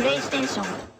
プレイステーション